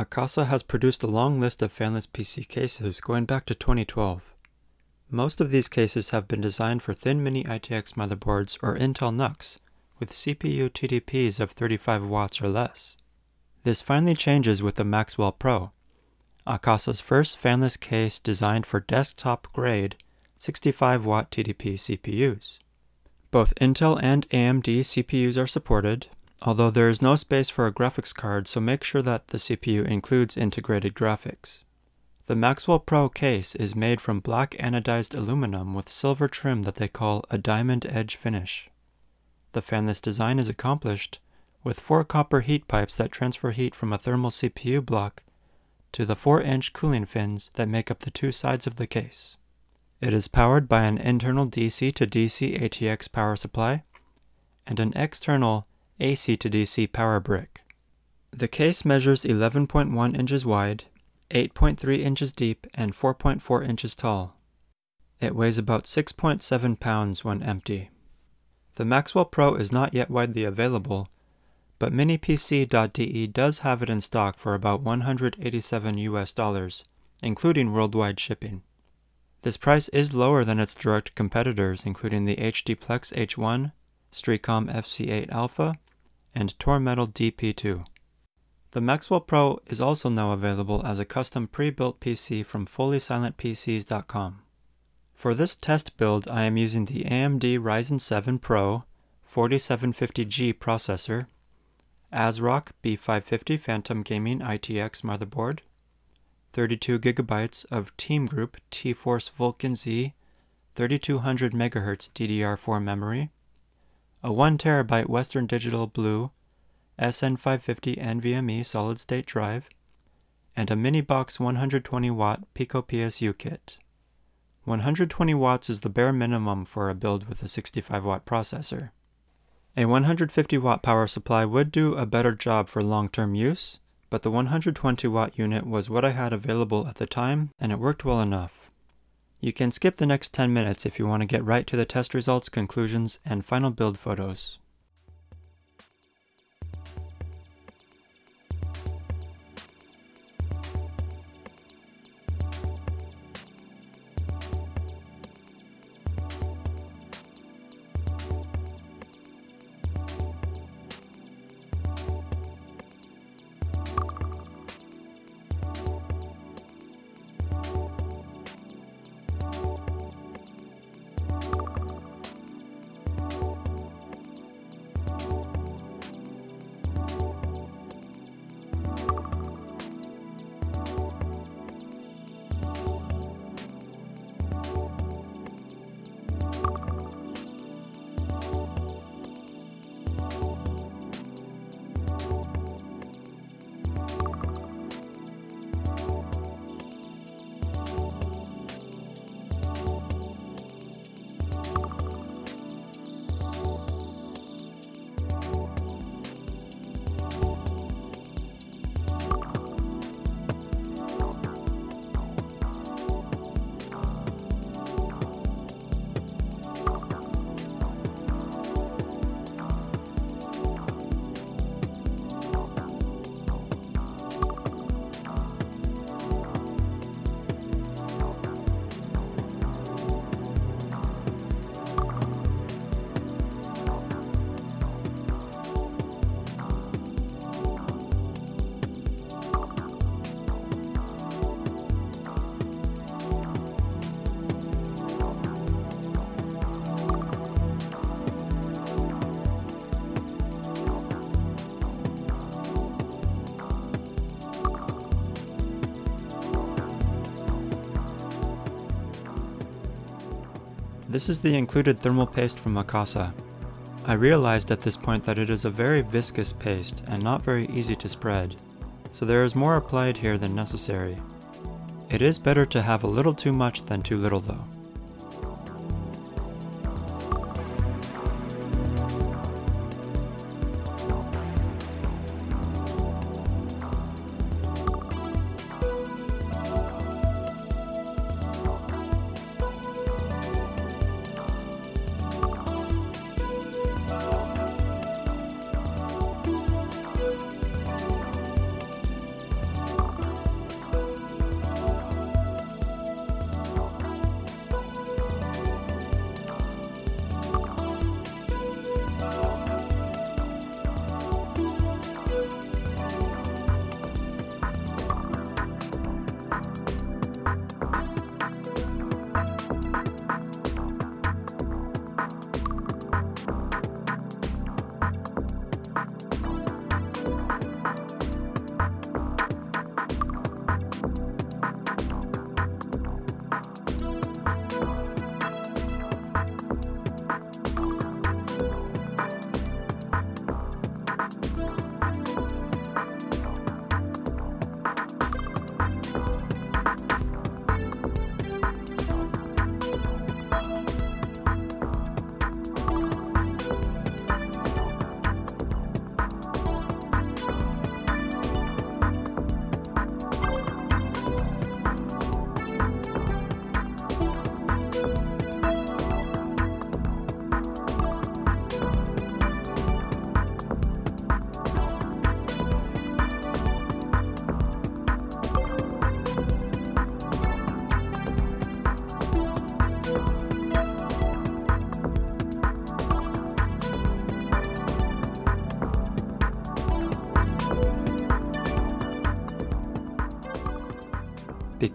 Akasa has produced a long list of fanless PC cases going back to 2012. Most of these cases have been designed for thin mini ITX motherboards or Intel NUCs with CPU TDPs of 35 watts or less. This finally changes with the Maxwell Pro, Akasa's first fanless case designed for desktop grade 65 watt TDP CPUs. Both Intel and AMD CPUs are supported, although there is no space for a graphics card, so make sure that the CPU includes integrated graphics. The Maxwell Pro case is made from black anodized aluminum with silver trim that they call a diamond edge finish. The fanless design is accomplished with four copper heat pipes that transfer heat from a thermal CPU block to the 4-inch cooling fins that make up the two sides of the case. It is powered by an internal DC to DC ATX power supply and an external AC to DC power brick. The case measures 11.1 inches wide, 8.3 inches deep, and 4.4 inches tall. It weighs about 6.7 pounds when empty. The Maxwell Pro is not yet widely available, but minipc.de does have it in stock for about 187 US dollars, including worldwide shipping. This price is lower than its direct competitors, including the HDPlex H1, Streacom FC8 Alpha, and Tormetal DP2. The Maxwell Pro is also now available as a custom pre-built PC from FullySilentPCs.com. For this test build, I am using the AMD Ryzen 7 Pro 4750G processor, ASRock B550 Phantom Gaming ITX motherboard, 32GB of Team Group T-Force Vulcan Z 3200 MHz DDR4 memory, a 1TB Western Digital Blue SN550 NVMe solid state drive, and a Minibox 120 watt Pico PSU kit. 120 watts is the bare minimum for a build with a 65 watt processor. A 150 watt power supply would do a better job for long term use, but the 120 watt unit was what I had available at the time and it worked well enough. You can skip the next 10 minutes if you want to get right to the test results, conclusions, and final build photos. This is the included thermal paste from Akasa. I realized at this point that it is a very viscous paste and not very easy to spread, so there is more applied here than necessary. It is better to have a little too much than too little though.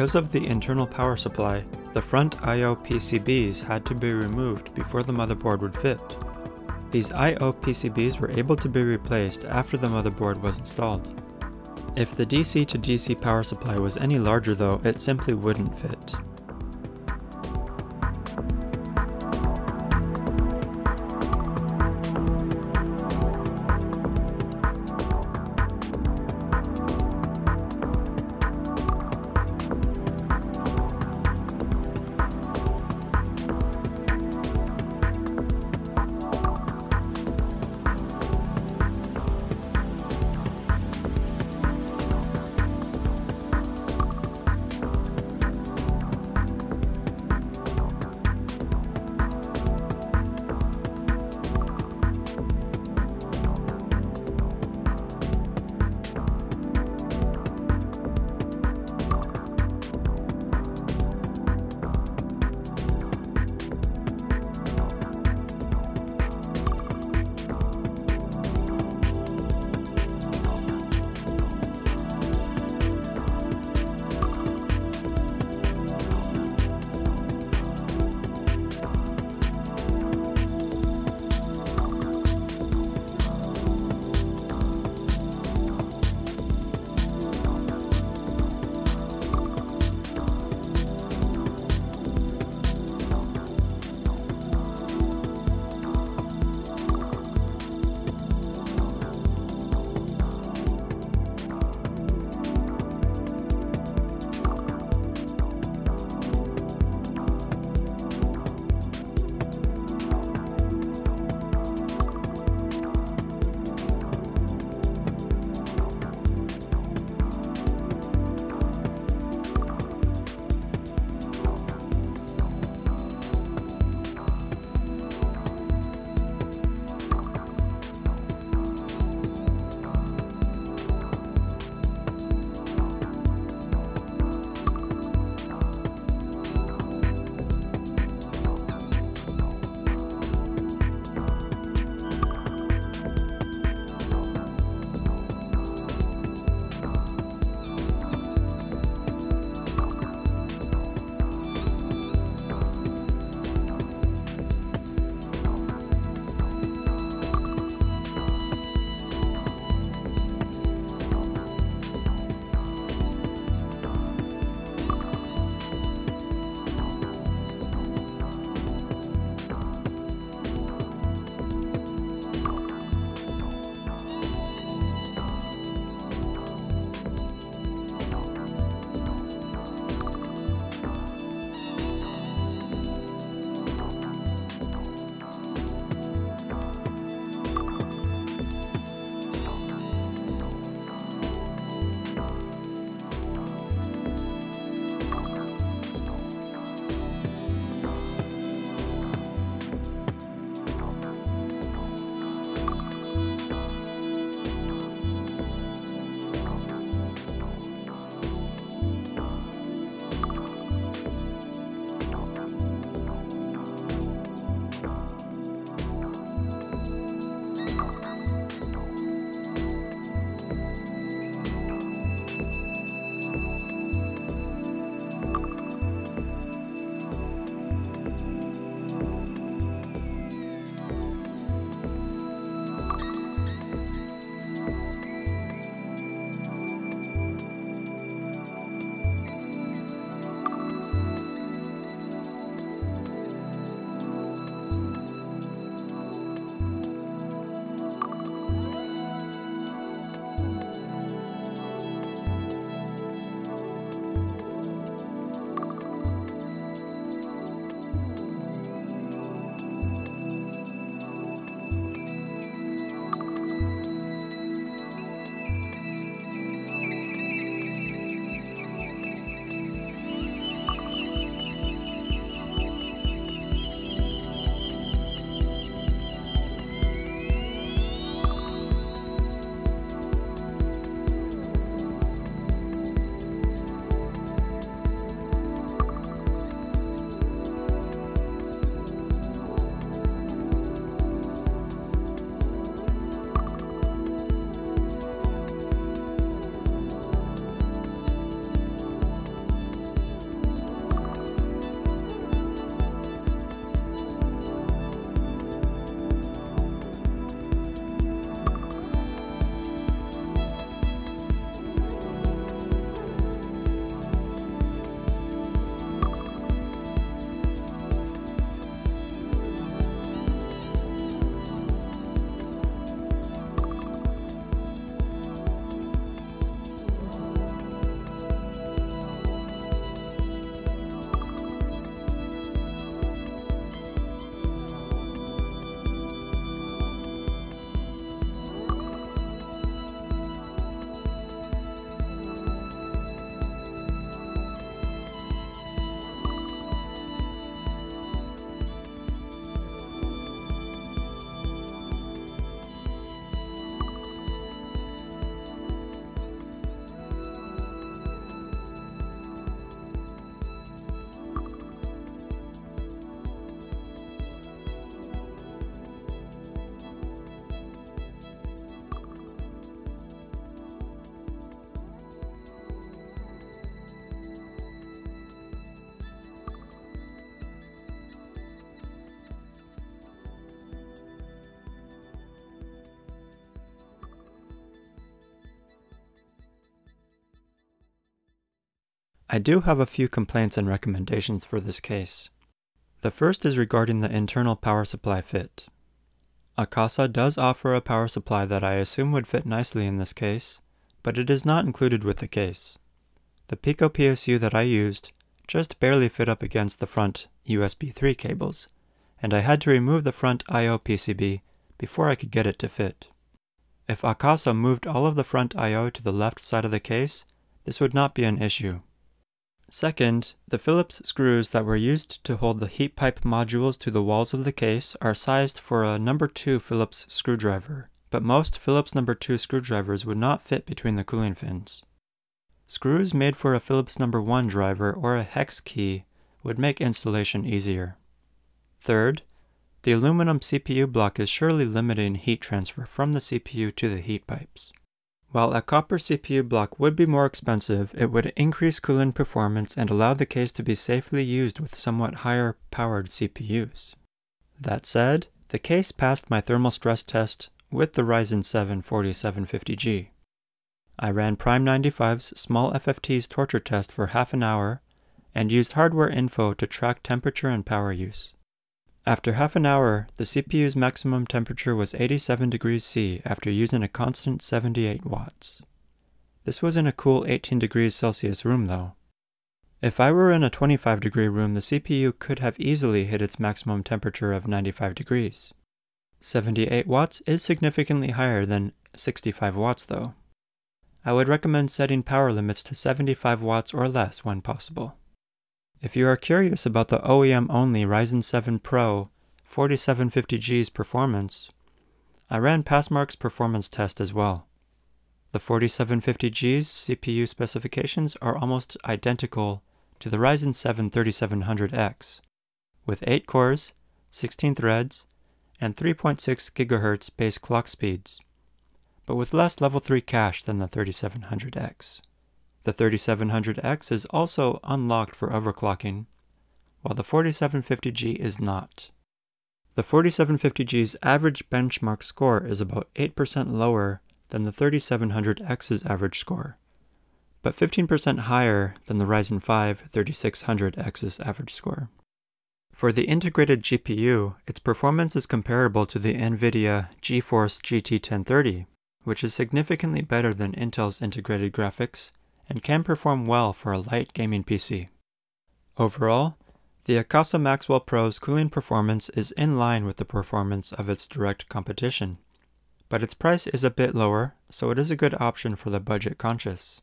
Because of the internal power supply, the front I.O. PCBs had to be removed before the motherboard would fit. These I.O. PCBs were able to be replaced after the motherboard was installed. If the DC to DC power supply was any larger though, it simply wouldn't fit. I do have a few complaints and recommendations for this case. The first is regarding the internal power supply fit. Akasa does offer a power supply that I assume would fit nicely in this case, but it is not included with the case. The Pico PSU that I used just barely fit up against the front USB 3 cables, and I had to remove the front I.O. PCB before I could get it to fit. If Akasa moved all of the front I.O. to the left side of the case, this would not be an issue. Second, the Phillips screws that were used to hold the heat pipe modules to the walls of the case are sized for a number 2 Phillips screwdriver, but most Phillips number 2 screwdrivers would not fit between the cooling fins. Screws made for a Phillips number 1 driver or a hex key would make installation easier. Third, the aluminum CPU block is surely limiting heat transfer from the CPU to the heat pipes. While a copper CPU block would be more expensive, it would increase cooling performance and allow the case to be safely used with somewhat higher powered CPUs. That said, the case passed my thermal stress test with the Ryzen 7 4750G. I ran Prime 95's small FFT's torture test for half an hour and used hardware info to track temperature and power use. After half an hour, the CPU's maximum temperature was 87 degrees C after using a constant 78 watts. This was in a cool 18 degrees Celsius room though. If I were in a 25 degree room, the CPU could have easily hit its maximum temperature of 95 degrees. 78 watts is significantly higher than 65 watts though. I would recommend setting power limits to 75 watts or less when possible. If you are curious about the OEM-only Ryzen 7 Pro 4750G's performance, I ran Passmark's performance test as well. The 4750G's CPU specifications are almost identical to the Ryzen 7 3700X, with 8 cores, 16 threads, and 3.6 GHz base clock speeds but with less level 3 cache than the 3700X. The 3700X is also unlocked for overclocking, while the 4750G is not. The 4750G's average benchmark score is about 8% lower than the 3700X's average score, but 15% higher than the Ryzen 5 3600X's average score. For the integrated GPU, its performance is comparable to the NVIDIA GeForce GT 1030, which is significantly better than Intel's integrated graphics and can perform well for a light gaming PC. Overall, the Akasa Maxwell Pro's cooling performance is in line with the performance of its direct competition, but its price is a bit lower, so it is a good option for the budget conscious.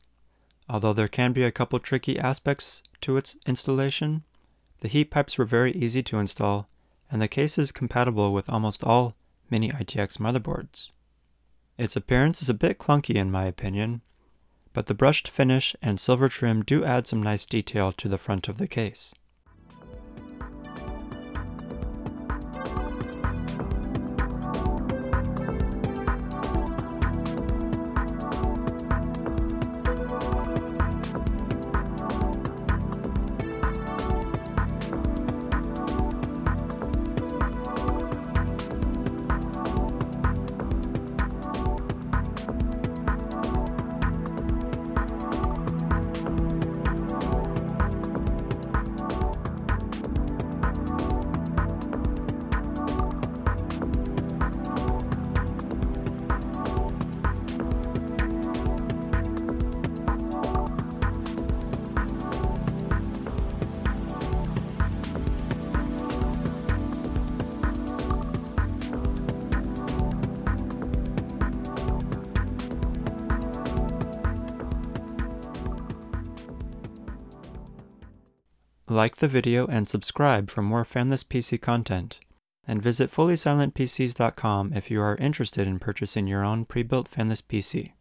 Although there can be a couple tricky aspects to its installation, the heat pipes were very easy to install, and the case is compatible with almost all mini ITX motherboards. Its appearance is a bit clunky in my opinion, but the brushed finish and silver trim do add some nice detail to the front of the case. Like the video and subscribe for more fanless PC content. And visit fullysilentpcs.com if you are interested in purchasing your own pre-built fanless PC.